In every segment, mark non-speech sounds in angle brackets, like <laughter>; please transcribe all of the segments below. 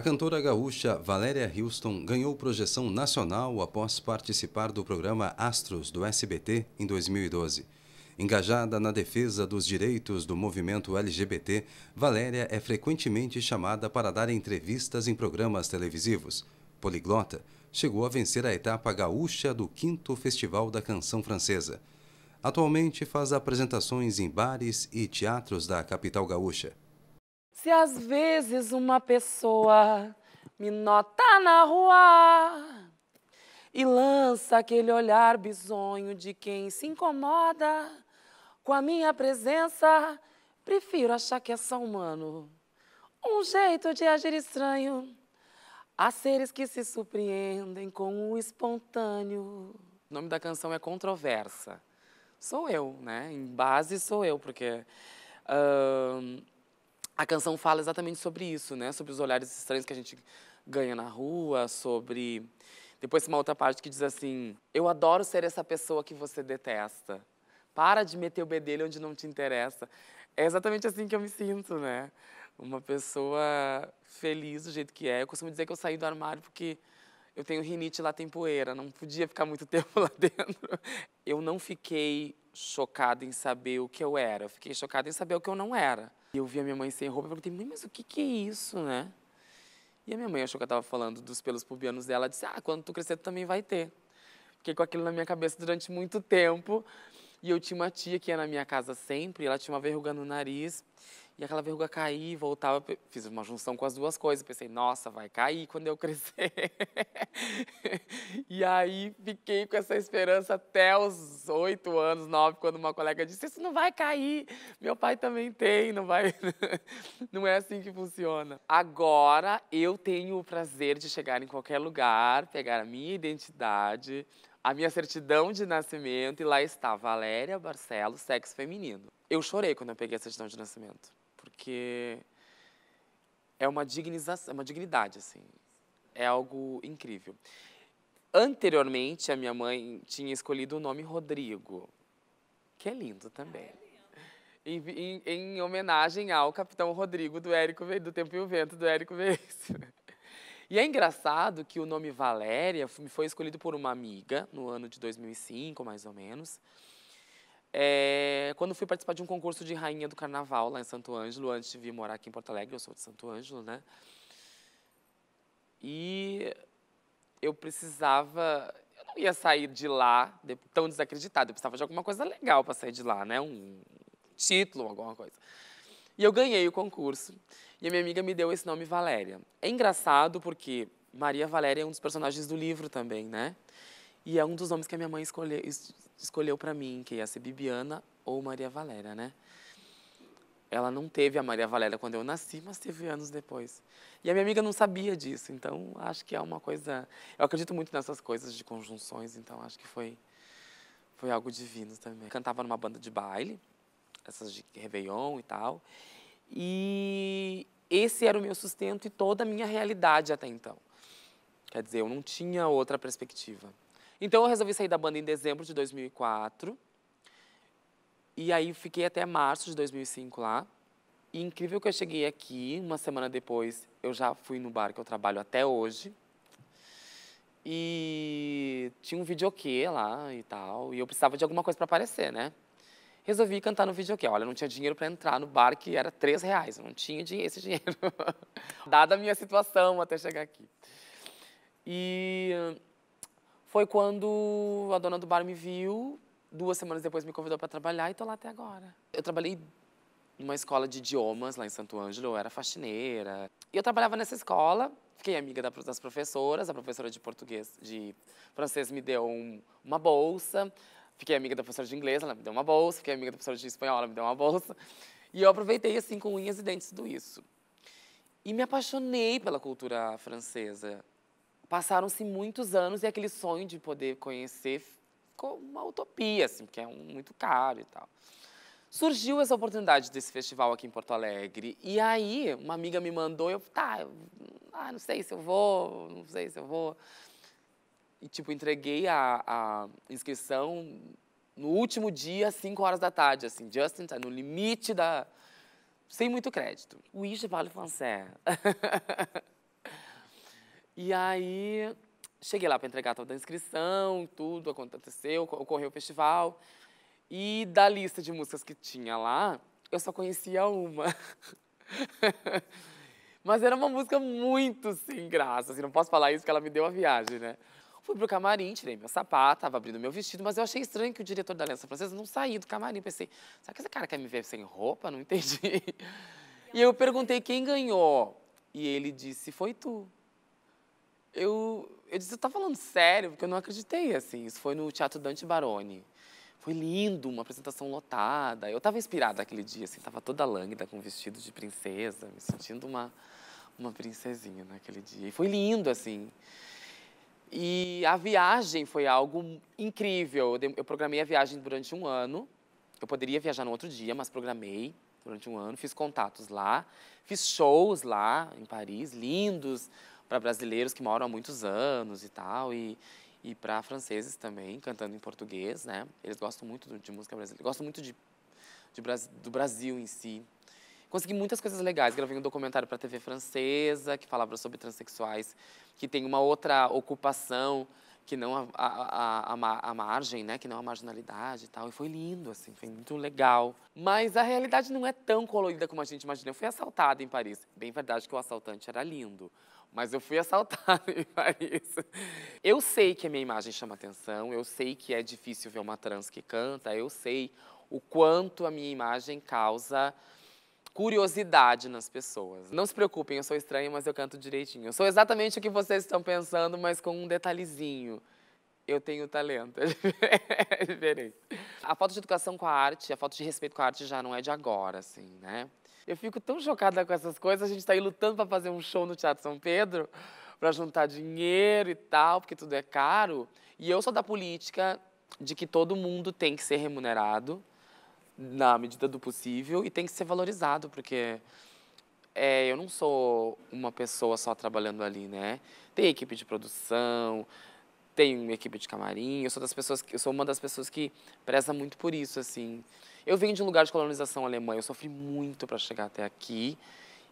A cantora gaúcha Valéria Houston ganhou projeção nacional após participar do programa Astros do SBT em 2012. Engajada na defesa dos direitos do movimento LGBT, Valéria é frequentemente chamada para dar entrevistas em programas televisivos. Poliglota, chegou a vencer a etapa gaúcha do 5 Festival da Canção Francesa. Atualmente faz apresentações em bares e teatros da capital gaúcha. Se às vezes uma pessoa me nota na rua e lança aquele olhar bizonho de quem se incomoda com a minha presença, prefiro achar que é só humano. Um jeito de agir estranho. Há seres que se surpreendem com o espontâneo. O nome da canção é Controversa. Sou eu, né? Em base sou eu, porque. Uh, a canção fala exatamente sobre isso, né? Sobre os olhares estranhos que a gente ganha na rua, sobre depois uma outra parte que diz assim: "Eu adoro ser essa pessoa que você detesta. Para de meter o bedelho onde não te interessa." É exatamente assim que eu me sinto, né? Uma pessoa feliz do jeito que é. Eu costumo dizer que eu saí do armário porque eu tenho rinite lá tem poeira, não podia ficar muito <laughs> tempo lá dentro. Eu não fiquei chocada em saber o que eu era, eu fiquei chocada em saber o que eu não era. Eu vi a minha mãe sem roupa e perguntei, mas o que, que é isso, né? E a minha mãe achou que eu estava falando dos pelos pubianos dela, disse, ah, quando tu crescer tu também vai ter. Fiquei com aquilo na minha cabeça durante muito tempo. E eu tinha uma tia que ia na minha casa sempre, e ela tinha uma verruga no nariz, e aquela verruga caía, voltava, fiz uma junção com as duas coisas, pensei, nossa, vai cair quando eu crescer. <laughs> e aí fiquei com essa esperança até os oito anos, nove, quando uma colega disse, isso não vai cair, meu pai também tem, não vai, <laughs> não é assim que funciona. Agora eu tenho o prazer de chegar em qualquer lugar, pegar a minha identidade, a minha certidão de nascimento e lá está Valéria Barcelos, sexo feminino. Eu chorei quando eu peguei a certidão de nascimento porque é uma dignização, é uma dignidade assim. É algo incrível. Anteriormente, a minha mãe tinha escolhido o nome Rodrigo, que é lindo também. É lindo. Em, em, em, homenagem ao Capitão Rodrigo do Érico do Tempo e o Vento do Érico Veríssimo. E é engraçado que o nome Valéria foi escolhido por uma amiga no ano de 2005, mais ou menos. É, quando fui participar de um concurso de rainha do carnaval lá em Santo Ângelo, antes de vir morar aqui em Porto Alegre, eu sou de Santo Ângelo, né? E eu precisava, eu não ia sair de lá tão desacreditado, eu precisava de alguma coisa legal para sair de lá, né? Um título, alguma coisa. E eu ganhei o concurso. E a minha amiga me deu esse nome Valéria. É engraçado porque Maria Valéria é um dos personagens do livro também, né? E é um dos nomes que a minha mãe escolheu, escolheu para mim, que ia ser Bibiana ou Maria Valéria, né? Ela não teve a Maria Valéria quando eu nasci, mas teve anos depois. E a minha amiga não sabia disso, então acho que é uma coisa. Eu acredito muito nessas coisas de conjunções, então acho que foi, foi algo divino também. Cantava numa banda de baile, essas de Réveillon e tal. E esse era o meu sustento e toda a minha realidade até então. Quer dizer, eu não tinha outra perspectiva. Então eu resolvi sair da banda em dezembro de 2004. E aí fiquei até março de 2005 lá. E incrível que eu cheguei aqui, uma semana depois, eu já fui no bar que eu trabalho até hoje. E tinha um videokê lá e tal, e eu precisava de alguma coisa para aparecer, né? Resolvi cantar no videokê. Olha, não tinha dinheiro para entrar no bar, que era três reais. Eu não tinha esse dinheiro. <laughs> Dada a minha situação até chegar aqui. E foi quando a dona do bar me viu, duas semanas depois me convidou para trabalhar e estou lá até agora. Eu trabalhei numa escola de idiomas lá em Santo Ângelo, eu era faxineira. E eu trabalhava nessa escola, fiquei amiga das professoras, a professora de português, de francês me deu um, uma bolsa, fiquei amiga da professora de inglês, ela me deu uma bolsa, fiquei amiga da professora de espanhol, ela me deu uma bolsa. E eu aproveitei assim com unhas e dentes tudo isso. E me apaixonei pela cultura francesa. Passaram-se muitos anos e aquele sonho de poder conhecer ficou uma utopia, assim, porque é um, muito caro e tal. Surgiu essa oportunidade desse festival aqui em Porto Alegre. E aí, uma amiga me mandou, eu, tá, ah, não sei se eu vou, não sei se eu vou. E, tipo, entreguei a, a inscrição no último dia, às 5 horas da tarde, assim, just in time, no limite da... Sem muito crédito. Oui, je parle français. <laughs> E aí, cheguei lá para entregar toda a inscrição, tudo aconteceu, ocorreu o festival. E da lista de músicas que tinha lá, eu só conhecia uma. <laughs> Mas era uma música muito sem graça, assim, não posso falar isso que ela me deu a viagem, né? Fui pro camarim, tirei meu sapato, tava abrindo meu vestido, mas eu achei estranho que o diretor da Aliança Francesa não saía do camarim. Pensei, será que esse cara quer me ver sem roupa? Não entendi. <laughs> E eu perguntei quem ganhou. E ele disse, foi tu. Eu, eu disse, você tá falando sério? Porque eu não acreditei, assim. Isso foi no Teatro Dante Baroni. Foi lindo, uma apresentação lotada. Eu estava inspirada aquele dia, assim, estava toda lânguida, com vestido de princesa, me sentindo uma, uma princesinha naquele dia. E foi lindo, assim. E a viagem foi algo incrível. Eu programei a viagem durante um ano. Eu poderia viajar no outro dia, mas programei durante um ano. Fiz contatos lá, fiz shows lá em Paris, lindos, para brasileiros que moram há muitos anos e tal. E, e para franceses também, cantando em português, né? Eles gostam muito de música brasileira, gostam muito de, de, do Brasil em si. Consegui muitas coisas legais. Gravei um documentário para a TV francesa que falava sobre transexuais que tem uma outra ocupação que não a, a, a, a, margem, né? Que não a marginalidade e tal. E foi lindo, assim, foi muito legal. Mas a realidade não é tão colorida como a gente imagina. Eu fui assaltada em Paris. Bem verdade que o assaltante era lindo mas eu fui <laughs> assaltada em Paris. Eu sei que a minha imagem chama atenção, eu sei que é difícil ver uma trans que canta, eu sei o quanto a minha imagem causa curiosidade nas pessoas. Não se preocupem, eu sou estranha, mas eu canto direitinho. Eu sou exatamente o que vocês estão pensando, mas com um detalhezinho. Eu tenho talento, <laughs> é diferente. A falta de educação com a arte, a falta de respeito com a arte já não é de agora, assim, né? Eu fico tão chocada com essas coisas. A gente está aí lutando para fazer um show no Teatro São Pedro, para juntar dinheiro e tal, porque tudo é caro. E eu sou da política de que todo mundo tem que ser remunerado na medida do possível e tem que ser valorizado, porque é, eu não sou uma pessoa só trabalhando ali, né? Tem equipe de produção, tem uma equipe de camarim. Eu sou das pessoas, eu sou uma das pessoas que preza muito por isso, assim. Eu venho de um lugar de colonização alemã, eu sofri muito para chegar até aqui,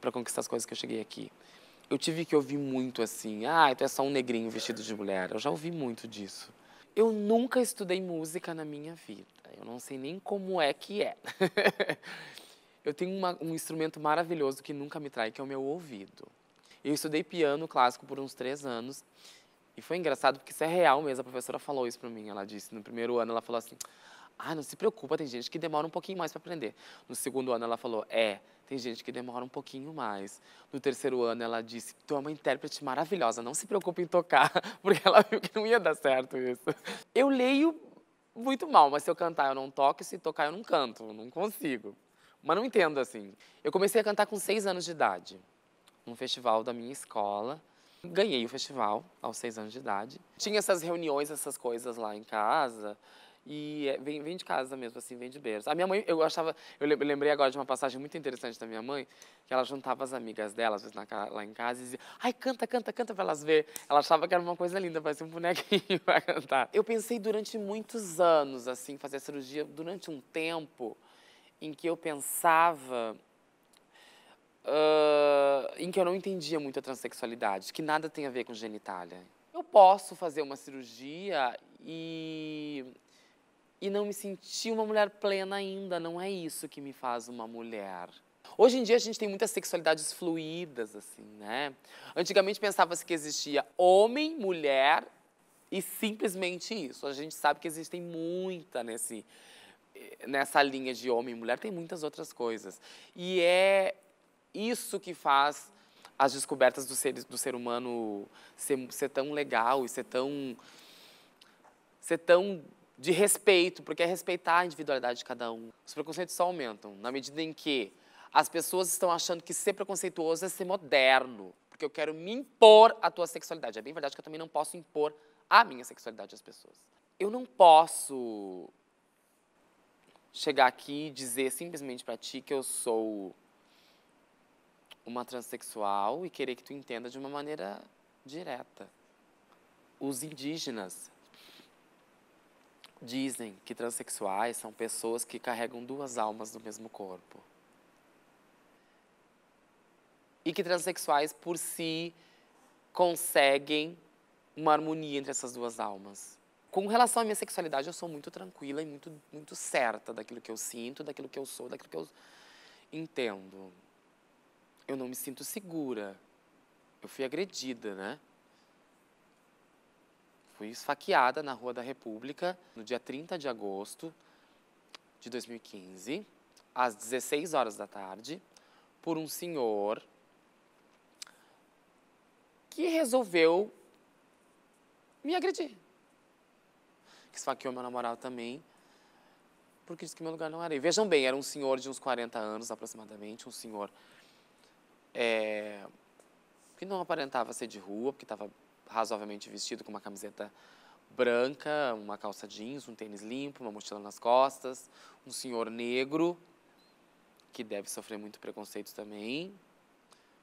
para conquistar as coisas que eu cheguei aqui. Eu tive que ouvir muito assim, ah, tu é só um negrinho vestido de mulher. Eu já ouvi muito disso. Eu nunca estudei música na minha vida. Eu não sei nem como é que é. <laughs> eu tenho uma, um instrumento maravilhoso que nunca me trai, que é o meu ouvido. Eu estudei piano clássico por uns três anos. E foi engraçado porque isso é real mesmo. A professora falou isso para mim. Ela disse no primeiro ano, ela falou assim: ah, não se preocupa, tem gente que demora um pouquinho mais para aprender. No segundo ano ela falou, é, tem gente que demora um pouquinho mais. No terceiro ano ela disse, tu é uma intérprete maravilhosa, não se preocupe em tocar, <laughs> porque ela viu que não ia dar certo isso. Eu leio muito mal, mas se eu cantar eu não toco, se tocar eu não canto, não consigo. Mas não entendo assim. Eu comecei a cantar com seis anos de idade, num festival da minha escola. Ganhei o festival aos seis anos de idade. Tinha essas reuniões, essas coisas lá em casa. E é, vem, vem de casa mesmo, assim, vem de berço. A minha mãe, eu achava, eu lembrei agora de uma passagem muito interessante da minha mãe, que ela juntava as amigas dela, às vezes na, lá em casa, e dizia, ai, canta, canta, canta para elas ver. Ela achava que era uma coisa linda, parecia um bonequinho <laughs> para cantar. Eu pensei durante muitos anos, assim, fazer a cirurgia, durante um tempo em que eu pensava uh, em que eu não entendia muito a transexualidade, que nada tem a ver com genitália. Eu posso fazer uma cirurgia e e não me senti uma mulher plena ainda. Não é isso que me faz uma mulher. Hoje em dia a gente tem muitas sexualidades fluídas, assim, né? Antigamente pensava-se que existia homem, mulher e simplesmente isso. A gente sabe que existem muita nesse, nessa linha de homem e mulher, tem muitas outras coisas. E é isso que faz as descobertas do ser, do ser humano ser, ser tão legal e ser tão, ser tão de respeito, porque é respeitar a individualidade de cada um. Os preconceitos só aumentam na medida em que as pessoas estão achando que ser preconceituoso é ser moderno, porque eu quero me impor a tua sexualidade. É bem verdade que eu também não posso impor a minha sexualidade às pessoas. Eu não posso chegar aqui e dizer simplesmente para ti que eu sou uma transexual e querer que tu entenda de uma maneira direta. Os indígenas Dizem que transexuais são pessoas que carregam duas almas no mesmo corpo. E que transexuais, por si, conseguem uma harmonia entre essas duas almas. Com relação à minha sexualidade, eu sou muito tranquila e muito, muito certa daquilo que eu sinto, daquilo que eu sou, daquilo que eu entendo. Eu não me sinto segura. Eu fui agredida, né? Fui esfaqueada na Rua da República no dia 30 de agosto de 2015, às 16 horas da tarde, por um senhor que resolveu me agredir que esfaqueou meu namorado também, porque disse que meu lugar não era aí. Vejam bem, era um senhor de uns 40 anos aproximadamente, um senhor é, que não aparentava ser de rua, porque estava razoavelmente vestido com uma camiseta branca, uma calça jeans, um tênis limpo, uma mochila nas costas, um senhor negro, que deve sofrer muito preconceito também.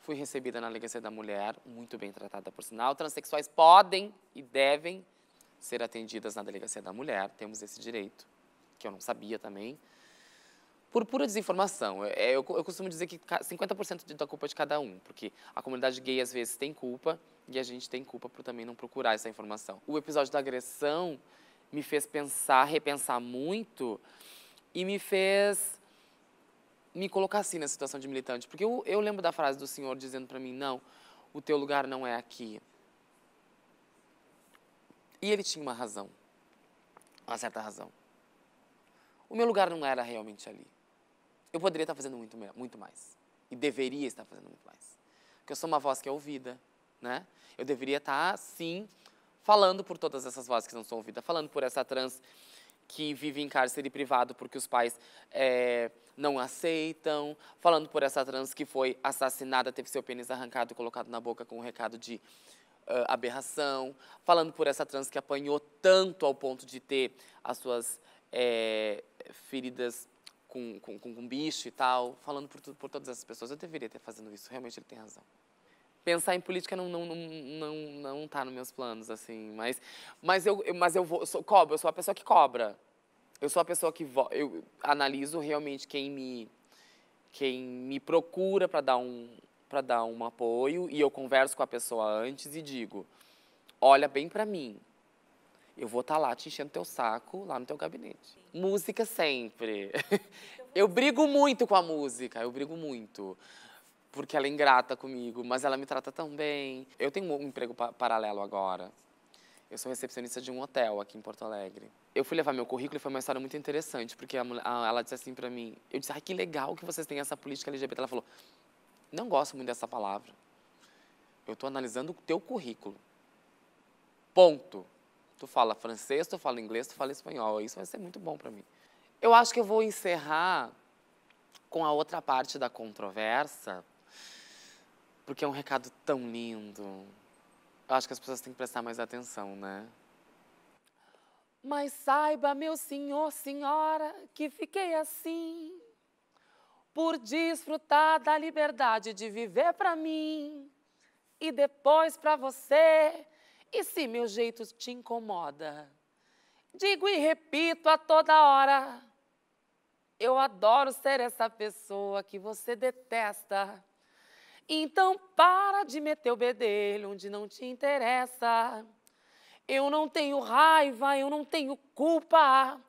Fui recebida na Delegacia da Mulher, muito bem tratada por sinal. Transsexuais podem e devem ser atendidas na delegacia da mulher, temos esse direito, que eu não sabia também, por pura desinformação. É, eu, eu costumo dizer que 50% da culpa é de cada um, porque a comunidade gay às vezes tem culpa e a gente tem culpa por também não procurar essa informação. O episódio da agressão me fez pensar, repensar muito e me fez me colocar assim na situação de militante, porque eu, eu lembro da frase do senhor dizendo para mim, não, o teu lugar não é aqui. E ele tinha uma razão, uma certa razão. O meu lugar não era realmente ali. Eu poderia estar fazendo muito, muito mais. E deveria estar fazendo muito mais. Porque eu sou uma voz que é ouvida, né? Eu deveria estar, sim, falando por todas essas vozes que não são ouvidas, falando por essa trans que vive em cárcere privado porque os pais é, não aceitam, falando por essa trans que foi assassinada, teve seu pênis arrancado e colocado na boca com um recado de uh, aberração, falando por essa trans que apanhou tanto ao ponto de ter as suas é, feridas com, com, com, bicho e tal, falando por, por todas essas pessoas. Eu deveria ter fazendo isso, realmente ele tem razão. Pensar em política não não não não não tá nos meus planos assim, mas mas eu mas eu vou sou cobra, eu sou a pessoa que cobra. Eu sou a pessoa que vo, eu analiso realmente quem me quem me procura para dar um dar um apoio e eu converso com a pessoa antes e digo: olha bem para mim. Eu vou estar tá lá te enchendo teu saco lá no teu gabinete. Música sempre. <laughs> eu brigo muito com a música, eu brigo muito. Porque ela é ingrata comigo, mas ela me trata tão bem. Eu tenho um emprego pa paralelo agora. Eu sou recepcionista de um hotel aqui em Porto Alegre. Eu fui levar meu currículo e foi uma história muito interessante, porque a, a, ela disse assim para mim: eu disse, ai, que legal que vocês têm essa política LGBT. Ela falou: não gosto muito dessa palavra. Eu estou analisando o teu currículo. Ponto. Tu fala francês, tu fala inglês, tu fala espanhol. Isso vai ser muito bom para mim. Eu acho que eu vou encerrar com a outra parte da controvérsia, porque é um recado tão lindo. Eu acho que as pessoas têm que prestar mais atenção, né? Mas saiba, meu senhor, senhora, que fiquei assim por desfrutar da liberdade de viver para mim e depois para você. E se meu jeito te incomoda, digo e repito a toda hora. Eu adoro ser essa pessoa que você detesta. Então para de meter o bedelho onde não te interessa. Eu não tenho raiva, eu não tenho culpa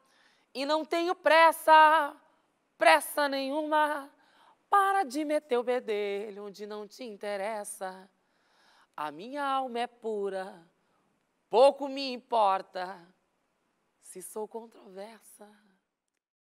e não tenho pressa pressa nenhuma. Para de meter o bedelho onde não te interessa. A minha alma é pura, pouco me importa se sou controversa.